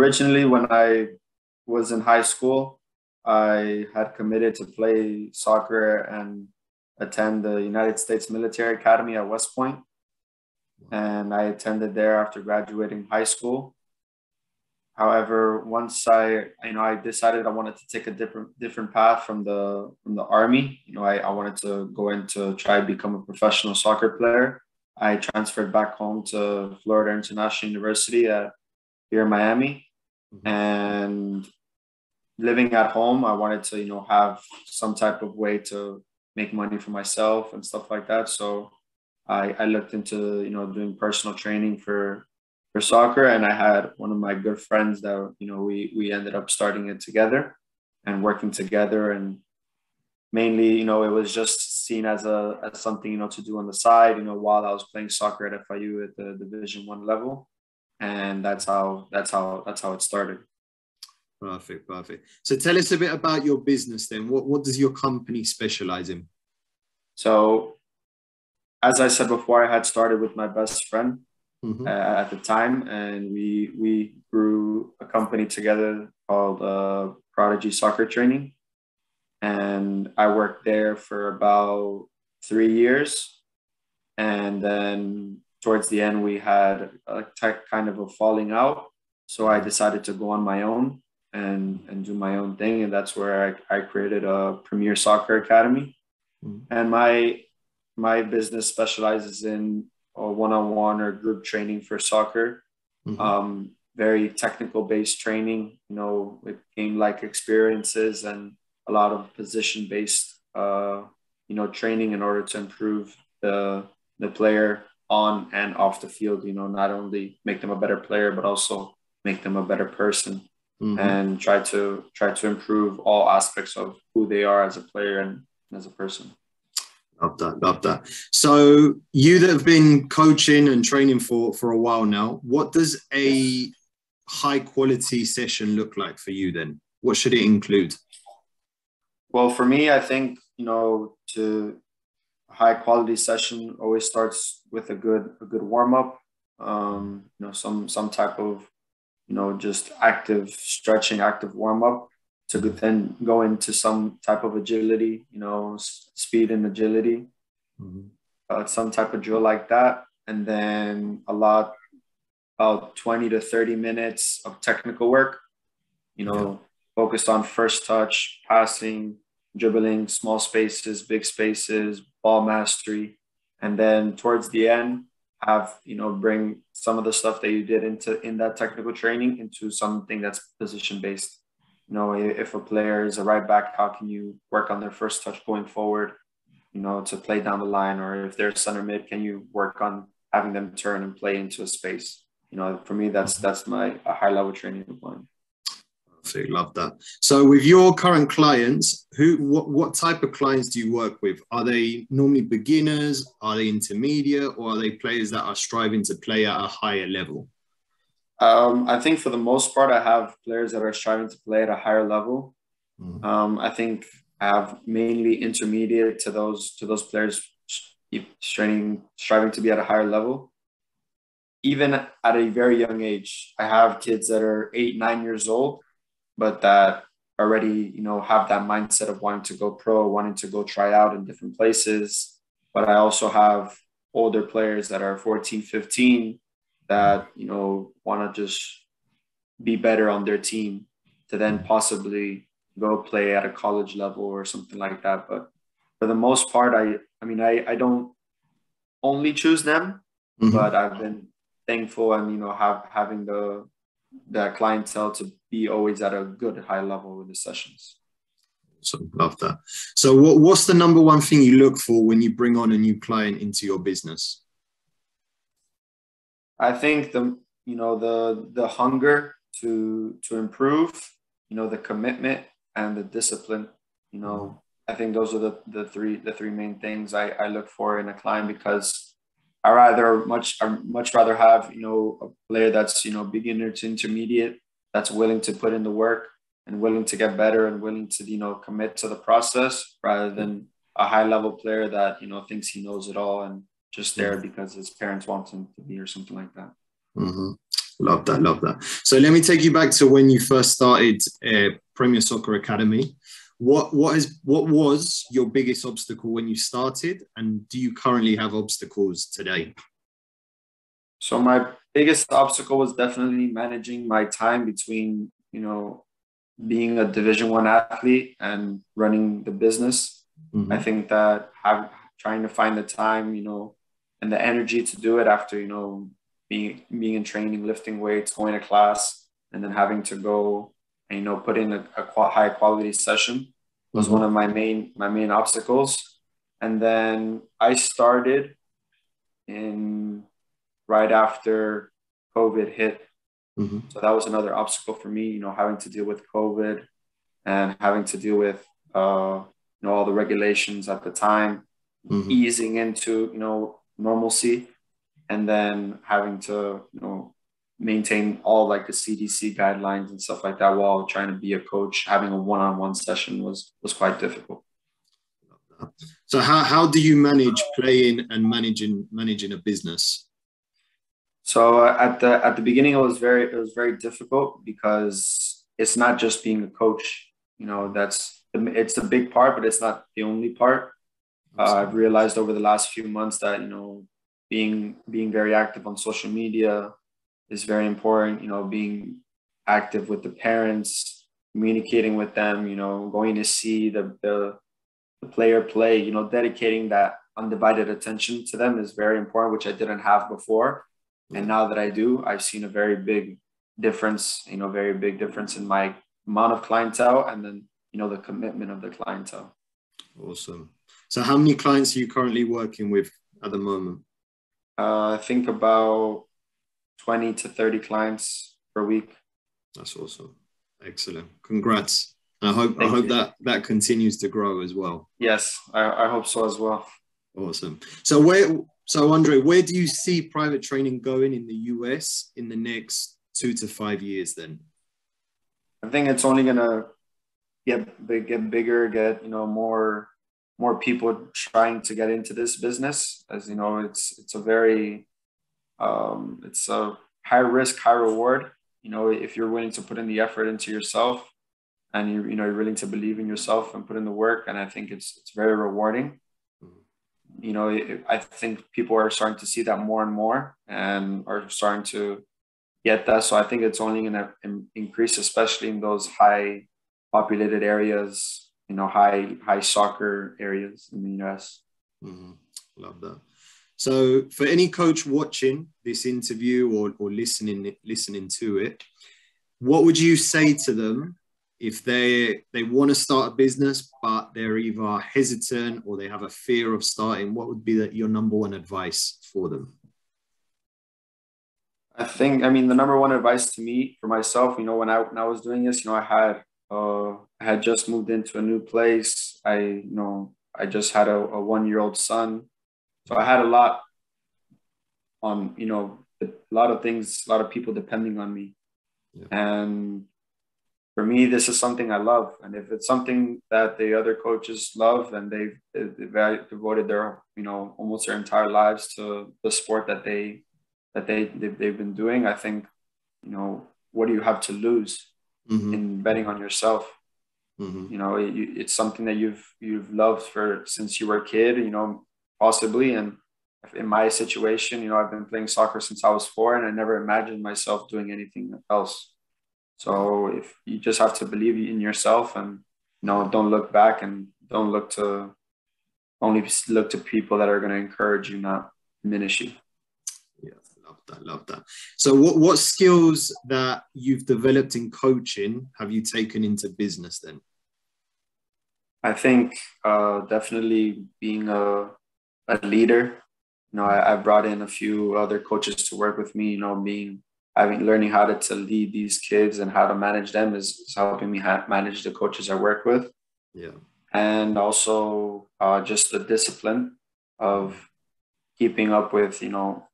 originally, when I was in high school, I had committed to play soccer and attend the United States Military Academy at West Point. And I attended there after graduating high school. However, once I, you know, I decided I wanted to take a different different path from the from the army. You know, I, I wanted to go into try to become a professional soccer player. I transferred back home to Florida International University at here in Miami, mm-hmm. and living at home, I wanted to, you know, have some type of way to make money for myself and stuff like that. So I, I looked into, you know, doing personal training for for soccer and I had one of my good friends that, you know, we we ended up starting it together and working together and mainly, you know, it was just seen as a as something, you know, to do on the side, you know, while I was playing soccer at FIU at the division one level. And that's how that's how that's how it started. Perfect, perfect. So tell us a bit about your business then. What what does your company specialize in? So, as I said before, I had started with my best friend mm-hmm. uh, at the time, and we we grew a company together called uh, Prodigy Soccer Training, and I worked there for about three years, and then towards the end we had a kind of a falling out. So I decided to go on my own and and do my own thing and that's where i, I created a premier soccer academy mm-hmm. and my my business specializes in a one-on-one or group training for soccer mm-hmm. um, very technical based training you know with game like experiences and a lot of position based uh, you know training in order to improve the the player on and off the field you know not only make them a better player but also make them a better person mm-hmm. and try to try to improve all aspects of who they are as a player and as a person. Love that, love that. So you that have been coaching and training for for a while now, what does a high quality session look like for you then? What should it include? Well, for me, I think you know to high quality session always starts with a good a good warm up. Um, you know, some some type of you know, just active stretching, active warm up to then go into some type of agility, you know, speed and agility, mm-hmm. uh, some type of drill like that. And then a lot, about 20 to 30 minutes of technical work, you know, yeah. focused on first touch, passing, dribbling, small spaces, big spaces, ball mastery. And then towards the end, have you know bring some of the stuff that you did into in that technical training into something that's position based you know if a player is a right back how can you work on their first touch going forward? You know to play down the line or if they're center mid can you work on having them turn and play into a space? You know for me that's that's my a high level training point Absolutely love that. So, with your current clients, who, what, what type of clients do you work with? Are they normally beginners? Are they intermediate, or are they players that are striving to play at a higher level? Um, I think for the most part, I have players that are striving to play at a higher level. Mm. Um, I think I have mainly intermediate to those to those players straining, striving to be at a higher level. Even at a very young age, I have kids that are eight, nine years old but that already you know have that mindset of wanting to go pro wanting to go try out in different places but i also have older players that are 14 15 that you know want to just be better on their team to then possibly go play at a college level or something like that but for the most part i i mean i i don't only choose them mm-hmm. but i've been thankful and you know have having the that clientele to be always at a good high level with the sessions. So love that. So what, what's the number one thing you look for when you bring on a new client into your business? I think the you know the the hunger to to improve, you know, the commitment and the discipline. You know, I think those are the, the three the three main things I, I look for in a client because I rather much I much rather have you know a player that's you know beginner to intermediate that's willing to put in the work and willing to get better and willing to you know commit to the process rather than a high level player that you know thinks he knows it all and just there because his parents want him to be or something like that. Mm-hmm. Love that, love that. So let me take you back to when you first started uh, Premier Soccer Academy. What what is what was your biggest obstacle when you started, and do you currently have obstacles today? So my biggest obstacle was definitely managing my time between you know being a Division One athlete and running the business. Mm-hmm. I think that have, trying to find the time, you know, and the energy to do it after you know being being in training, lifting weights, going to class, and then having to go and you know put in a, a high quality session was mm-hmm. one of my main my main obstacles. And then I started in right after COVID hit. Mm-hmm. So that was another obstacle for me, you know, having to deal with COVID and having to deal with uh, you know all the regulations at the time, mm-hmm. easing into you know normalcy, and then having to you know maintain all like the CDC guidelines and stuff like that while trying to be a coach. Having a one-on-one session was was quite difficult. So how, how do you manage playing and managing managing a business? So uh, at the at the beginning, it was very it was very difficult because it's not just being a coach. You know, that's it's a big part, but it's not the only part. Uh, I've realized over the last few months that you know being being very active on social media, is very important. You know, being active with the parents, communicating with them, you know, going to see the, the, the player play, you know, dedicating that undivided attention to them is very important, which I didn't have before. And now that I do, I've seen a very big difference, you know, very big difference in my amount of clientele and then, you know, the commitment of the clientele. Awesome. So how many clients are you currently working with at the moment? Uh, I think about 20 to 30 clients per week. That's awesome. Excellent. Congrats. I hope Thank I hope you. that that continues to grow as well. Yes, I, I hope so as well. Awesome. So where so Andre, where do you see private training going in the US in the next two to five years then? I think it's only gonna get big, get bigger, get you know more more people trying to get into this business. As you know, it's it's a very um, it's a high risk, high reward. You know, if you're willing to put in the effort into yourself, and you you know you're willing to believe in yourself and put in the work, and I think it's it's very rewarding. Mm-hmm. You know, it, I think people are starting to see that more and more, and are starting to get that. So I think it's only going to increase, especially in those high populated areas. You know, high high soccer areas in the US. Mm-hmm. Love that. So, for any coach watching this interview or, or listening listening to it, what would you say to them if they they want to start a business but they're either hesitant or they have a fear of starting? What would be the, your number one advice for them? I think I mean the number one advice to me for myself, you know, when I when I was doing this, you know, I had uh, I had just moved into a new place. I you know I just had a, a one year old son so I had a lot on, you know, a lot of things, a lot of people depending on me. Yeah. And for me, this is something I love. And if it's something that the other coaches love and they've, they've devoted their, you know, almost their entire lives to the sport that they, that they, they've, they've been doing, I think, you know, what do you have to lose mm-hmm. in betting on yourself? Mm-hmm. You know, it, it's something that you've, you've loved for since you were a kid, you know, possibly. And in my situation, you know, I've been playing soccer since I was four, and I never imagined myself doing anything else. So if you just have to believe in yourself, and you know, don't look back, and don't look to only look to people that are going to encourage you, not diminish you. Yeah, love that, love that. So, what what skills that you've developed in coaching have you taken into business then? I think uh, definitely being a a leader. You know, I, I brought in a few other coaches to work with me. You know, being having learning how to, to lead these kids and how to manage them is, is helping me ha- manage the coaches I work with. Yeah, and also uh, just the discipline of keeping up with you know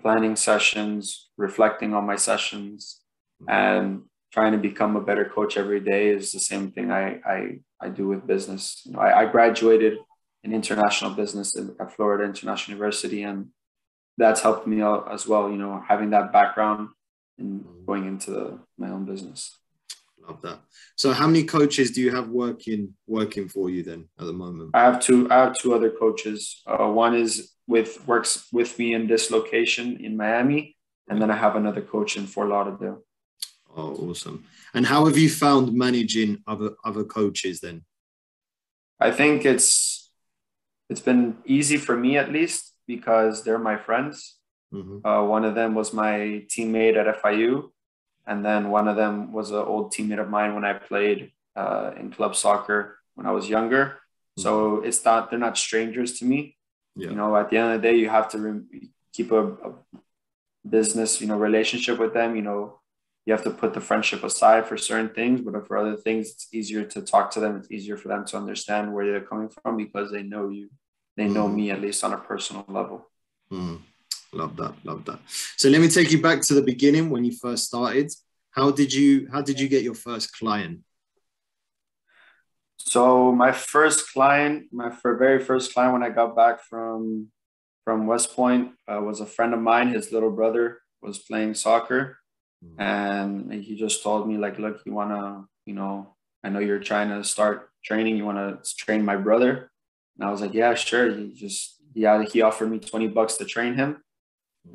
planning sessions, reflecting on my sessions, mm-hmm. and trying to become a better coach every day is the same thing I I, I do with business. You know, I, I graduated in international business at Florida International University. And that's helped me out as well. You know, having that background and mm. going into the, my own business. Love that. So, how many coaches do you have working working for you then at the moment? I have two. I have two other coaches. Uh, one is with works with me in this location in Miami, and then I have another coach in Fort Lauderdale. Oh, awesome! And how have you found managing other other coaches then? I think it's it's been easy for me at least because they're my friends. Mm-hmm. Uh, one of them was my teammate at FIU, and then one of them was an old teammate of mine when I played uh, in club soccer when I was younger. Mm-hmm. So it's not they're not strangers to me. Yeah. You know, at the end of the day, you have to re- keep a, a business, you know, relationship with them. You know, you have to put the friendship aside for certain things, but for other things, it's easier to talk to them. It's easier for them to understand where they're coming from because they know you. They know mm. me at least on a personal level. Mm. Love that. Love that. So let me take you back to the beginning when you first started. How did you How did you get your first client? So my first client, my very first client when I got back from from West Point uh, was a friend of mine. His little brother was playing soccer Mm-hmm. And he just told me, like, look, you want to, you know, I know you're trying to start training. You want to train my brother? And I was like, yeah, sure. He just, yeah, he offered me 20 bucks to train him.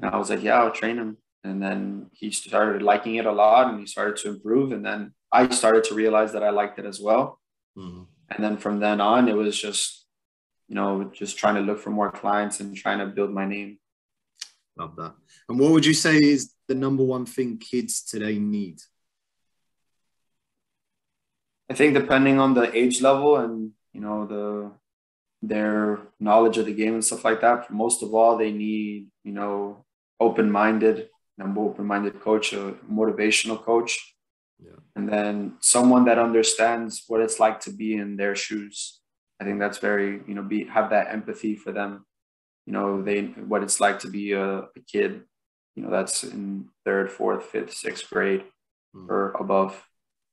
And I was like, yeah, I'll train him. And then he started liking it a lot and he started to improve. And then I started to realize that I liked it as well. Mm-hmm. And then from then on, it was just, you know, just trying to look for more clients and trying to build my name. Love that. And what would you say is the number one thing kids today need? I think depending on the age level and you know the their knowledge of the game and stuff like that. Most of all, they need you know open-minded, number open-minded coach, a motivational coach, yeah. and then someone that understands what it's like to be in their shoes. I think that's very you know be have that empathy for them you know they what it's like to be a, a kid you know that's in third fourth fifth sixth grade mm-hmm. or above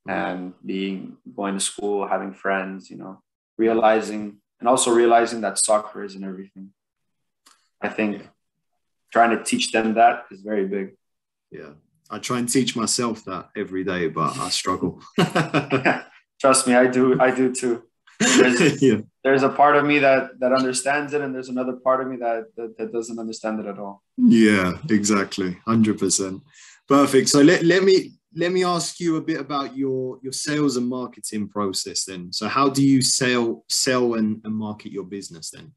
mm-hmm. and being going to school having friends you know realizing and also realizing that soccer isn't everything. I think yeah. trying to teach them that is very big. Yeah. I try and teach myself that every day but i struggle. Trust me i do i do too. There's, yeah. there's a part of me that that understands it and there's another part of me that, that, that doesn't understand it at all. Yeah exactly. 100% perfect. So let, let me let me ask you a bit about your your sales and marketing process then. So how do you sell sell and, and market your business then?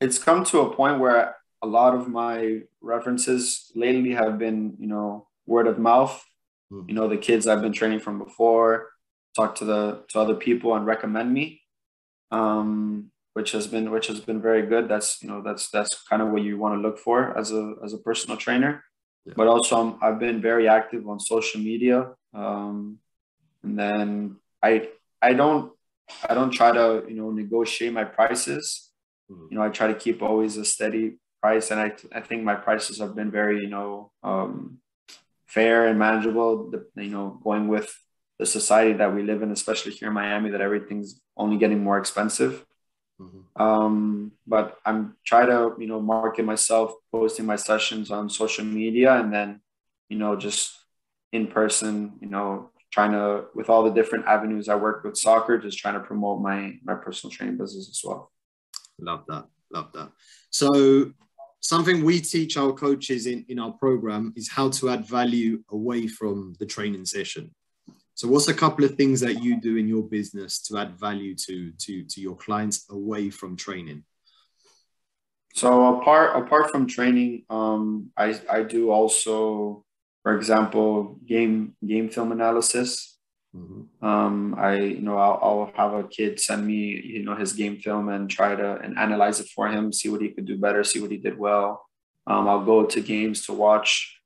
It's come to a point where a lot of my references lately have been you know word of mouth. Mm. you know the kids i've been training from before talk to the to other people and recommend me um, which has been which has been very good. That's you know that's that's kind of what you want to look for as a as a personal trainer yeah. but also I'm, i've been very active on social media um, and then i i don't i don't try to you know negotiate my prices mm-hmm. you know i try to keep always a steady price and i i think my prices have been very you know um, fair and manageable you know going with the society that we live in, especially here in Miami, that everything's only getting more expensive. Mm-hmm. Um, but I'm trying to, you know, market myself, posting my sessions on social media, and then, you know, just in person, you know, trying to with all the different avenues I work with soccer, just trying to promote my my personal training business as well. Love that, love that. So something we teach our coaches in in our program is how to add value away from the training session. So, what's a couple of things that you do in your business to add value to to to your clients away from training? So, apart apart from training, um, I I do also, for example, game game film analysis. Mm-hmm. Um, I you know I'll, I'll have a kid send me you know his game film and try to and analyze it for him, see what he could do better, see what he did well. Um, I'll go to games to watch,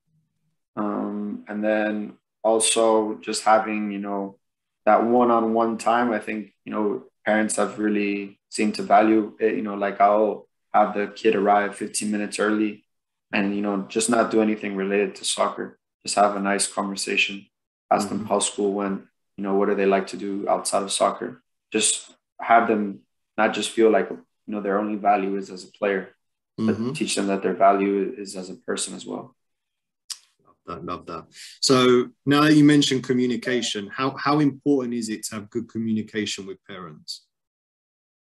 um, and then also just having you know that one-on-one time i think you know parents have really seemed to value it you know like i'll have the kid arrive 15 minutes early and you know just not do anything related to soccer just have a nice conversation ask mm-hmm. them how school went you know what do they like to do outside of soccer just have them not just feel like you know their only value is as a player mm-hmm. teach them that their value is as a person as well. Love that, love that. So now that you mentioned communication, how how important is it to have good communication with parents?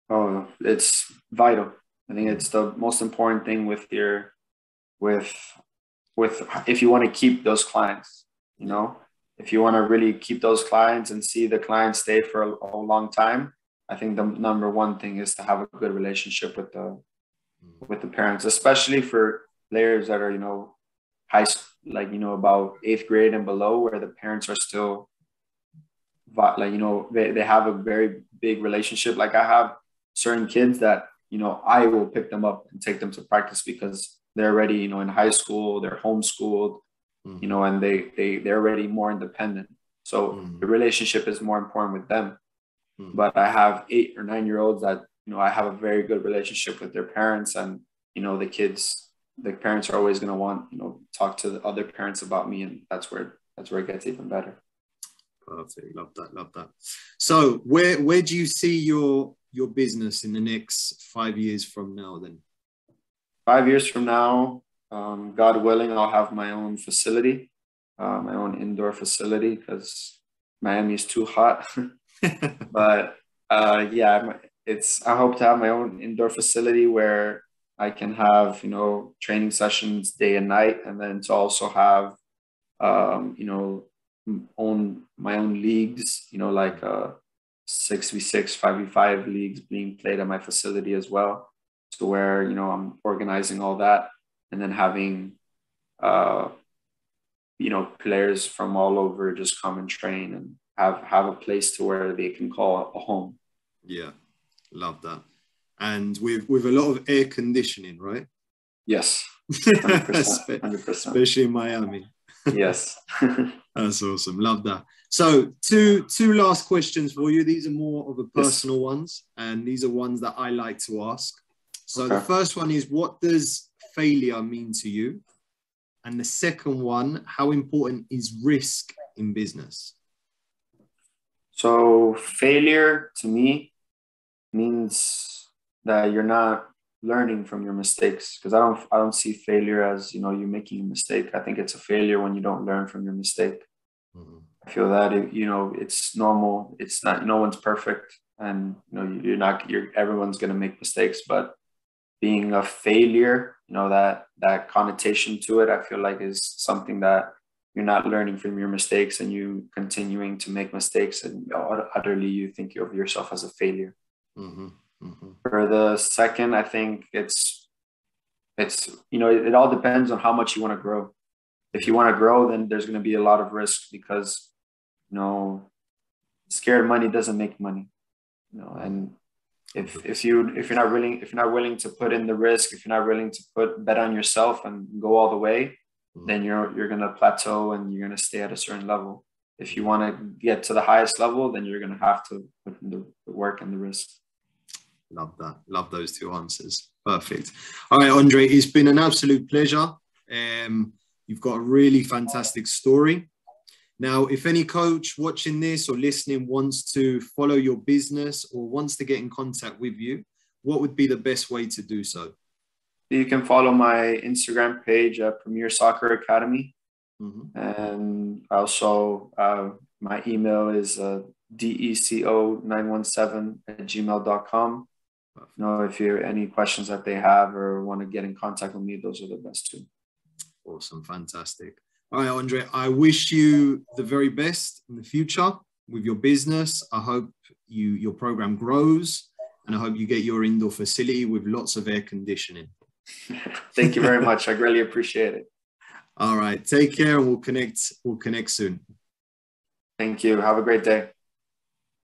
Oh, it's vital. I think it's the most important thing with your with with if you want to keep those clients, you know, if you want to really keep those clients and see the clients stay for a, a long time, I think the number one thing is to have a good relationship with the mm. with the parents, especially for players that are, you know, high, like, you know, about eighth grade and below, where the parents are still, like, you know, they, they have a very big relationship. Like, I have certain kids that, you know, I will pick them up and take them to practice because they're already, you know, in high school, they're homeschooled, mm. you know, and they, they, they're already more independent. So mm. the relationship is more important with them. Mm. But I have eight or nine year olds that you know, I have a very good relationship with their parents and, you know, the kids, the parents are always going to want, you know, talk to the other parents about me. And that's where, that's where it gets even better. Perfect. Love that. Love that. So where, where do you see your, your business in the next five years from now then? Five years from now, um, God willing, I'll have my own facility, uh, my own indoor facility because Miami is too hot. but uh, yeah, it's I hope to have my own indoor facility where I can have you know training sessions day and night, and then to also have um, you know own my own leagues, you know like uh, six v six, five v five leagues being played at my facility as well, to where you know I'm organizing all that, and then having uh, you know players from all over just come and train and have have a place to where they can call a home. Yeah. Love that. And with with a lot of air conditioning, right? Yes. 100%, 100%. Especially in Miami. yes. That's awesome. Love that. So two two last questions for you. These are more of a personal yes. ones, and these are ones that I like to ask. So okay. the first one is what does failure mean to you? And the second one, how important is risk in business? So failure to me means that you're not learning from your mistakes because i don't i don't see failure as you know you making a mistake i think it's a failure when you don't learn from your mistake mm-hmm. i feel that it, you know it's normal it's not no one's perfect and you know you're not you're everyone's going to make mistakes but being a failure you know that that connotation to it i feel like is something that you're not learning from your mistakes and you continuing to make mistakes and utterly you think of yourself as a failure Mm-hmm. Mm-hmm. For the second, I think it's it's you know it, it all depends on how much you want to grow. If you want to grow, then there's going to be a lot of risk because you know scared money doesn't make money. You know, and if if you if you're not willing if you're not willing to put in the risk, if you're not willing to put bet on yourself and go all the way, mm-hmm. then you're you're gonna plateau and you're gonna stay at a certain level. If you want to get to the highest level, then you're gonna have to put in the, the work and the risk. Love that. Love those two answers. Perfect. All right, Andre, it's been an absolute pleasure. Um, you've got a really fantastic story. Now, if any coach watching this or listening wants to follow your business or wants to get in contact with you, what would be the best way to do so? You can follow my Instagram page at Premier Soccer Academy. Mm-hmm. And also, uh, my email is uh, deco917 at gmail.com you know, if you have any questions that they have or want to get in contact with me, those are the best two. Awesome, fantastic. All right, Andre, I wish you the very best in the future with your business. I hope you your program grows and I hope you get your indoor facility with lots of air conditioning. Thank you very much. I really appreciate it. All right. Take care and we'll connect. We'll connect soon. Thank you. Have a great day.